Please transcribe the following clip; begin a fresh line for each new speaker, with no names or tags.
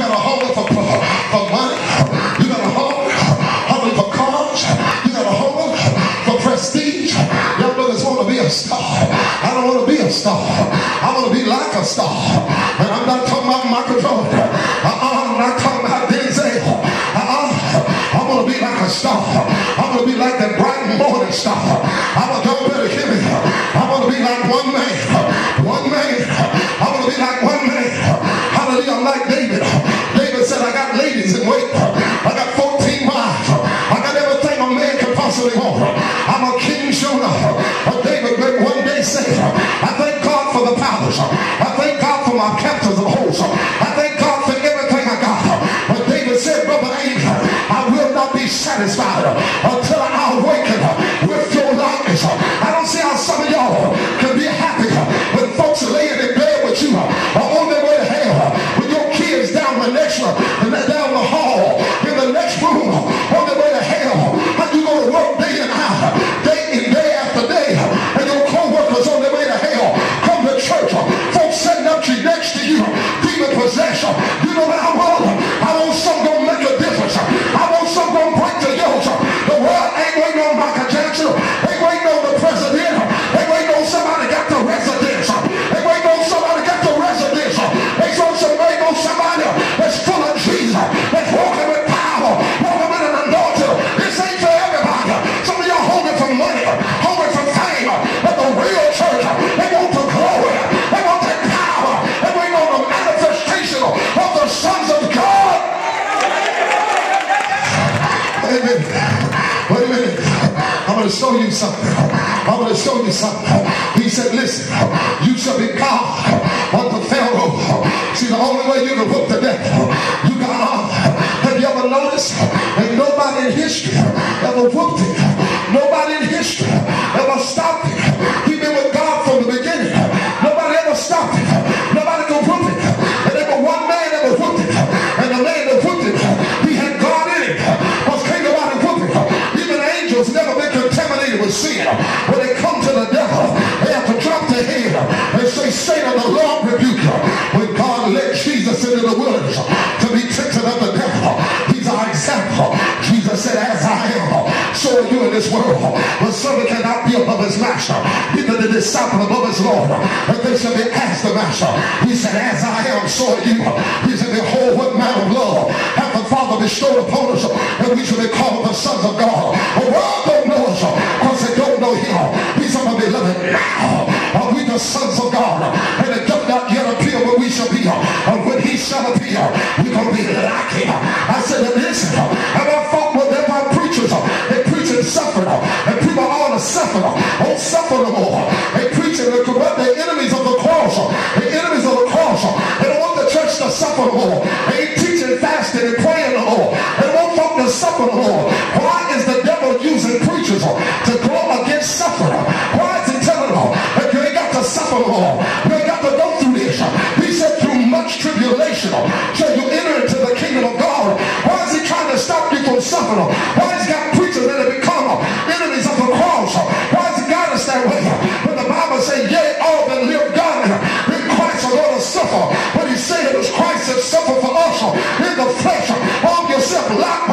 got a hunger for, for money. You got a hunger, for cars. You got a hunger for prestige. Young brothers want to be a star. I don't want to be a star. I want to be like a star. And I'm not talking about Michael Jordan. Uh-uh, I'm not talking about Denzel. Uh-uh, I want to be like a star. I want to be like that bright morning star. I'm a king Jonah. To show you something. I'm going to show you something. He said, listen, you shall be God unto Pharaoh. See, the only way you can whoop the death, you got on. Have you ever noticed? Ain't nobody in history ever whooped him. When they come to the devil, they have to drop their head and say, Satan, the Lord rebuke you. When God led Jesus into the wilderness to be tempted of the devil, he's our example. Jesus said, as I am, so are you in this world. But servant cannot be above his master. Neither the disciple above his Lord. But they shall be as the master. He said, as I am, so are you. He said, behold, what manner of love hath the Father bestowed upon us, and we shall be called the sons of God. The world don't know us, sons of God? And it does not yet appear what we shall be. And when he shall appear, we're going to be like him. I said, listen, have I fought with them my preachers? They preaching suffering. And people ought to suffer. Don't suffer no more. They preaching the, the enemies of the cross. The enemies of the cross. They don't want the church to suffer no more. They ain't teaching fasting and praying no more. They want folk to suffer no more. Why is the devil using preachers to suffer long. They got to go through this. He said through much tribulation shall you enter into the kingdom of God. Why is he trying to stop you from suffering? Why is God preachers that have become enemies of the cross? Why is God us that way? But the Bible says, yea, all that live God in Christ are going to suffer. But he said it was Christ that suffered for us in the flesh. Hold yourself locked